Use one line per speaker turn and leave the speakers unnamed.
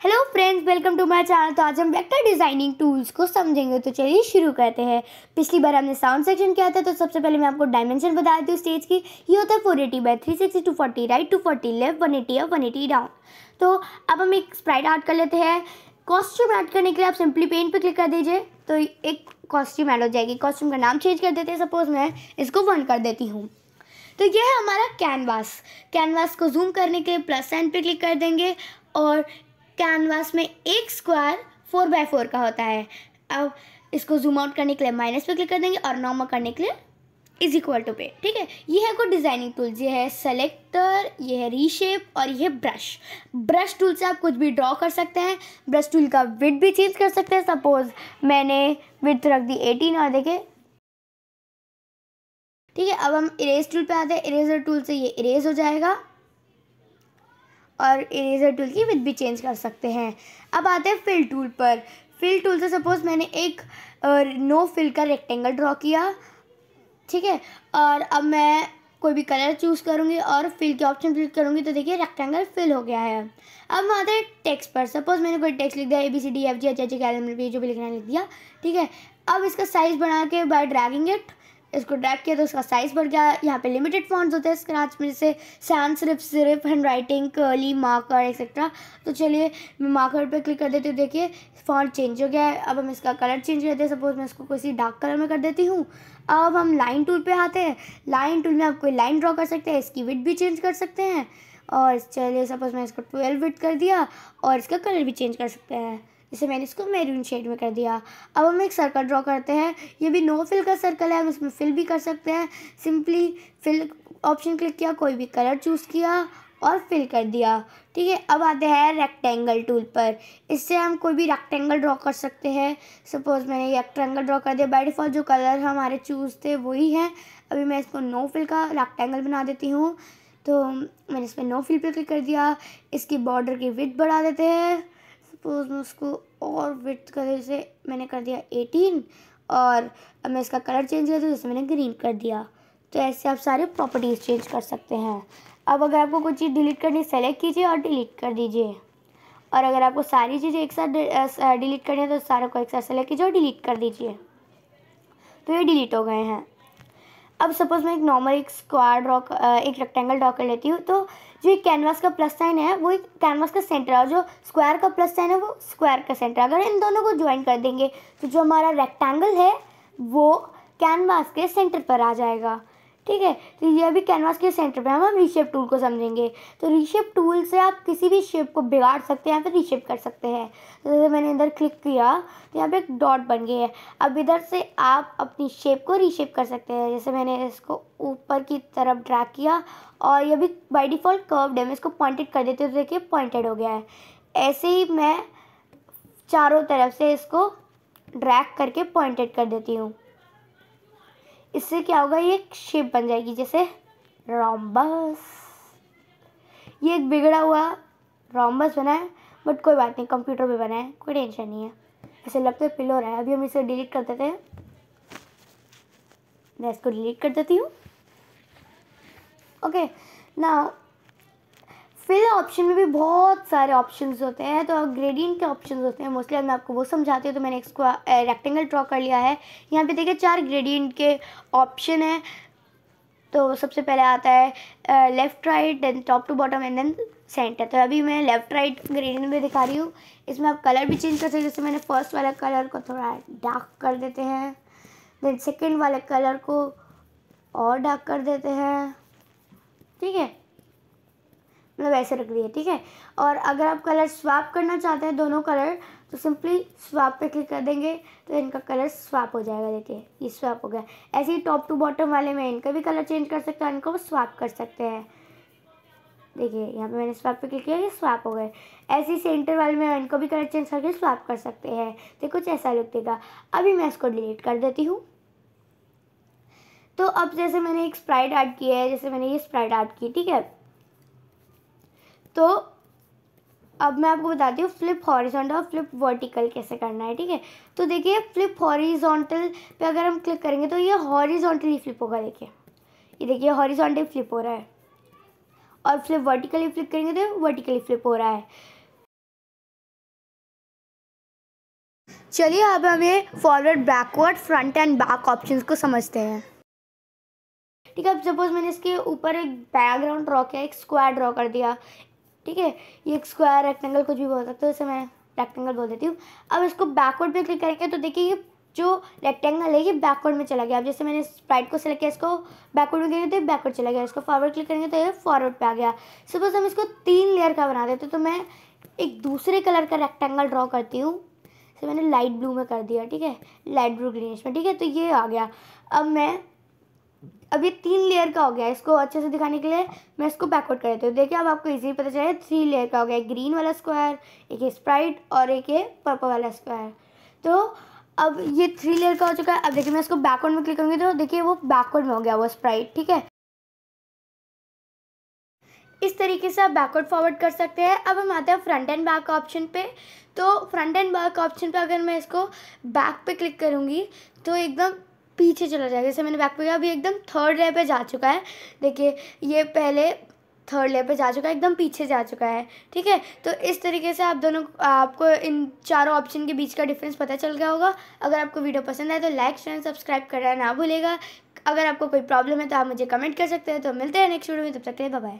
Hello friends welcome to my channel तो आज हम वेक्टर डिज़ाइनिंग टूल्स को समझेंगे। तो चलिए शुरू करते हैं। पिछली बार हमने साउंड सेक्शन किया था तो सबसे पहले मैं आपको डायमेंशन बता देती हूँ स्टेज की। ये होता है four eighty by three sixty two forty right two forty left one eighty one eighty down तो अब हम एक स्प्राइट आर्ट कर लेते हैं। कॉस्ट्यूम ऐड करने के लिए आप सिंपली पेंट पे क्लिक कर दीजिए। तो एक कॉस्ट्यूम ऐड हो जाएगी। कॉस्ट्यूम का नाम चेंज कर देते हैं। सपोज़ मैं इसको वन कर देती हूँ। तो यह है हमारा कैनवास कैनवास को जूम करने के लिए प्लस साइन पे क्लिक कर देंगे और कैनवास में एक स्क्वायर फोर बाय फोर का होता है। अब इसको जूम आउट करने के लिए माइनस पे क्लिक कर देंगे और नॉर्मल करने के लिए इज़ इक्वल टू पे। ठीक है? ये है कुछ डिज़ाइनिंग टूल्स ये है सेलेक्टर ये है रीशेप और ये है ब्रश ब्रश टूल से आप कुछ भी ड्रॉ कर सकते हैं। ब्रश टूल का विथ भी चेंज कर सकते हैं। सपोज़ मैंने विथ रख दी एटीन और देखे। ठीक है? अब हम इरेज टूल पे आते हैं। इरेजर टूल से ये इरेज हो जाएगा। और इरेजर टूल की विथ भी चेंज कर सकते हैं। अब आते हैं फिल टूल पर। फिल टूल से सपोज़ मैंने एक नो फिल का रेक्टेंगल ड्रॉ किया, ठीक है? और अब मैं कोई भी कलर चूज़ करूँगी और फिल के ऑप्शन क्लिक करूँगी तो देखिए रेक्टेंगल फिल हो गया है। अब मैं आते हैं टेक्स्ट पर। सपोज़ मैंने कोई टेक्स्ट लिख दिया A B C D F G H H के जो भी लिखना लिख दिया, ठीक है? अब इसका साइज़ बना के बाय ड्रैगिंग इट इसको ड्रैग किया तो उसका साइज़ बढ़ गया। यहाँ पे लिमिटेड फॉन्ट्स होते हैं स्क्रैच में, जैसे सैन सिर्फ़ सिर्फ़ handwriting curly marker etcetera तो चलिए, मैं मार्कर पे क्लिक कर देती हूँ। देखिए फॉन्ट चेंज हो गया है। अब हम इसका कलर चेंज करते हैं। सपोज़ मैं इसको किसी डार्क कलर में कर देती हूँ। अब हम लाइन टूल पे आते हैं। लाइन टूल में आप कोई लाइन ड्रॉ कर सकते हैं। इसकी विथ भी चेंज कर सकते हैं। और चलिए सपोज़ मैं इसको ट्वेल्व विथ कर दिया और इसका कलर भी चेंज कर सकते हैं। जैसे मैंने इसको मेरून शेड में कर दिया। अब हम एक सर्कल ड्रॉ करते हैं। ये भी नो फिल का सर्कल है, हम इसमें फिल भी कर सकते हैं। सिंपली फिल ऑप्शन क्लिक किया, कोई भी कलर चूज़ किया और फिल कर दिया। ठीक है, अब आते हैं रेक्टेंगल टूल पर। इससे हम कोई भी रेक्टेंगल ड्रॉ कर सकते हैं। सपोज़ मैंने ये रेक्टेंगल ड्रॉ कर दिया। बाई डिफ़ॉल्ट जो कलर हमारे चूज़ थे वही हैं अभी मैं इसको नो फिल का रेक्टेंगल बना देती हूँ। तो मैंने इसमें नो फिल पर क्लिक कर दिया। इसकी बॉर्डर की विथ बढ़ा देते हैं। सपोज़ मैं उसको और विथ कलर से मैंने कर दिया एटीन और अब मैं इसका कलर चेंज किया तो जैसे मैंने ग्रीन कर दिया। तो ऐसे आप सारे प्रॉपर्टीज़ चेंज कर सकते हैं। अब अगर आपको कोई चीज़ डिलीट करनी सेलेक्ट कीजिए और डिलीट कर दीजिए। और अगर आपको सारी चीज़ें एक साथ डिलीट करनी है तो सारे को एक साथ सेलेक्ट कीजिए और डिलीट कर दीजिए। तो ये डिलीट हो गए हैं। अब सपोज़ मैं एक नॉर्मल एक स्क्वायर ड्रॉ एक रेक्टेंगल ड्रॉ कर लेती हूँ तो जो एक कैनवास का प्लस साइन है, वो एक कैनवास का सेंटर है और जो स्क्वायर का प्लस साइन है, वो स्क्वायर का सेंटर अगर इन दोनों को ज्वाइन कर देंगे तो जो हमारा रेक्टेंगल है, वो कैनवास के सेंटर पर आ जाएगा। ठीक है? तो ये अभी कैनवास के सेंटर पे हम हम रीशेप टूल को समझेंगे। तो रीशेप टूल से आप किसी भी शेप को बिगाड़ सकते हैं या फिर रीशेप कर सकते हैं। तो जैसे मैंने इधर क्लिक किया तो यहाँ पे एक डॉट बन गई है। अब इधर से आप अपनी शेप को रीशेप कर सकते हैं। जैसे मैंने इसको ऊपर की तरफ़ ड्रैग किया और ये भी बाई डिफ़ॉल्ट कर्व्ड है। मैं इसको पॉइंटेड कर देती हूँ तो देखिए पॉइंटेड हो गया है। ऐसे ही मैं चारों तरफ़ से इसको ड्रैग करके पॉइंटेड कर देती हूँ। इससे क्या होगा, ये एक शेप बन जाएगी, जैसे रॉम्बस ये एक बिगड़ा हुआ रॉम्बस बना है बट कोई बात नहीं कंप्यूटर पे बना है, कोई टेंशन नहीं है। ऐसे लगता है पिलो रहा है। अभी हम इसे डिलीट कर देते हैं। मैं इसको डिलीट कर देती हूँ। ओके ना फिल ऑप्शन में भी बहुत सारे ऑप्शंस होते हैं तो ग्रेडियंट के ऑप्शंस होते हैं मोस्टली मैं आपको वो समझाती हूँ तो मैंने इसको रेक्टेंगल ड्रॉ कर लिया है। यहाँ पे देखिए चार ग्रेडियंट के ऑप्शन हैं। तो सबसे पहले आता है left right then top to bottom and then centre तो अभी मैं लेफ़्ट राइट ग्रेडियंट में दिखा रही हूँ। इसमें आप कलर भी चेंज कर सकते जैसे मैंने फ़र्स्ट वाले कलर को थोड़ा डार्क कर देते हैं देन सेकेंड वाले कलर को और डार्क कर देते हैं। ठीक है? मतलब ऐसे रख दिए, ठीक है? और अगर आप कलर स्वाप करना चाहते हैं दोनों कलर तो सिंपली स्वाप पे क्लिक कर देंगे तो इनका कलर स्वाप हो जाएगा, देखिए, ये स्वाप हो गया। ऐसे ही टॉप टू बॉटम वाले में इनका भी कलर चेंज कर सकते हैं, इनको स्वाप कर सकते हैं। देखिए, यहाँ पे मैंने स्वाप पे क्लिक किया, ये स्वाप हो गए। ऐसे ही सेंटर वाले में इनको भी कलर चेंज करके स्वाप कर सकते हैं। तो कुछ ऐसा लुक देगा। अभी मैं इसको डिलीट कर देती हूँ। तो अब जैसे मैंने एक स्प्राइट आर्ट किया है, जैसे मैंने ये स्प्राइट आर्ट की, ठीक है? तो अब मैं आपको बताती हूँ फ्लिप हॉरिजॉन्टल और फ्लिप वर्टिकल कैसे करना है, ठीक है? तो देखिए फ्लिप हॉरिजॉन्टल पे अगर हम क्लिक करेंगे तो ये हॉरिजॉन्टली फ्लिप होगा, देखिए। ये देखिए हॉरिजॉन्टली फ्लिप हो रहा है। और फ्लिप वर्टिकली फ्लिप करेंगे तो वर्टिकली फ्लिप हो रहा है। चलिए, अब हम forward backward front and back options को समझते हैं। ठीक है, अब सपोज़ मैंने इसके ऊपर एक बैकग्राउंड ड्रॉ किया, एक स्क्वायर ड्रॉ कर दिया ठीक है? ये एक स्क्वायर रेक्टेंगल कुछ भी बोल सकते हो जैसे मैं रेक्टेंगल बोल देती हूँ। अब इसको बैकवर्ड पे क्लिक करेंगे तो देखिए ये जो रेक्टेंगल है, ये बैकवर्ड में चला गया। अब जैसे मैंने स्प्राइट को सेलेक्ट किया, इसको बैकवर्ड में करेंगे तो ये बैकवर्ड चला गया। इसको फॉरवर्ड क्लिक करेंगे तो ये फॉरवर्ड पे आ गया। सपोज़ हम इसको तीन लेयर का बना देते तो मैं एक दूसरे कलर का रेक्टेंगल ड्रॉ करती हूँ। जैसे मैंने लाइट ब्लू में कर दिया, ठीक है? लाइट ब्लू ग्रीनिश में, ठीक है? तो ये आ गया। अब मैं ये तीन लेयर का हो गया इसको अच्छे से दिखाने के लिए मैं इसको बैकवर्ड कर देती हूँ। देखिए, अब आपको इजीली पता चले थ्री लेयर का हो गया ग्रीन वाला स्क्वायर एक स्प्राइट और एक ये पर्पल वाला स्क्वायर तो अब ये थ्री लेयर का हो चुका है। अब देखिए, मैं इसको बैकवर्ड में क्लिक करूँगी तो देखिए, वो बैकवर्ड में हो गया वो स्प्राइट ठीक है? इस तरीके से आप बैकवर्ड फॉरवर्ड कर सकते हैं। अब हम आते हैं फ्रंट एंड बैक ऑप्शन पे। तो फ्रंट एंड बैक ऑप्शन पे अगर मैं इसको बैक पे क्लिक करूँगी तो एकदम पीछे चला जाएगा जैसे मैंने बैक पे किया अभी एकदम थर्ड लेयर पे जा चुका है। देखिए, ये पहले थर्ड लेयर पे जा चुका है, एकदम पीछे जा चुका है। ठीक है? तो इस तरीके से आप दोनों, आपको इन चारों ऑप्शन के बीच का डिफरेंस पता चल गया होगा। अगर आपको वीडियो पसंद आए तो लाइक शेयर सब्सक्राइब करना ना भूलेगा। अगर आपको कोई प्रॉब्लम है तो आप मुझे कमेंट कर सकते हैं। तो मिलते हैं नेक्स्ट वीडियो में। तब तक के लिए बाय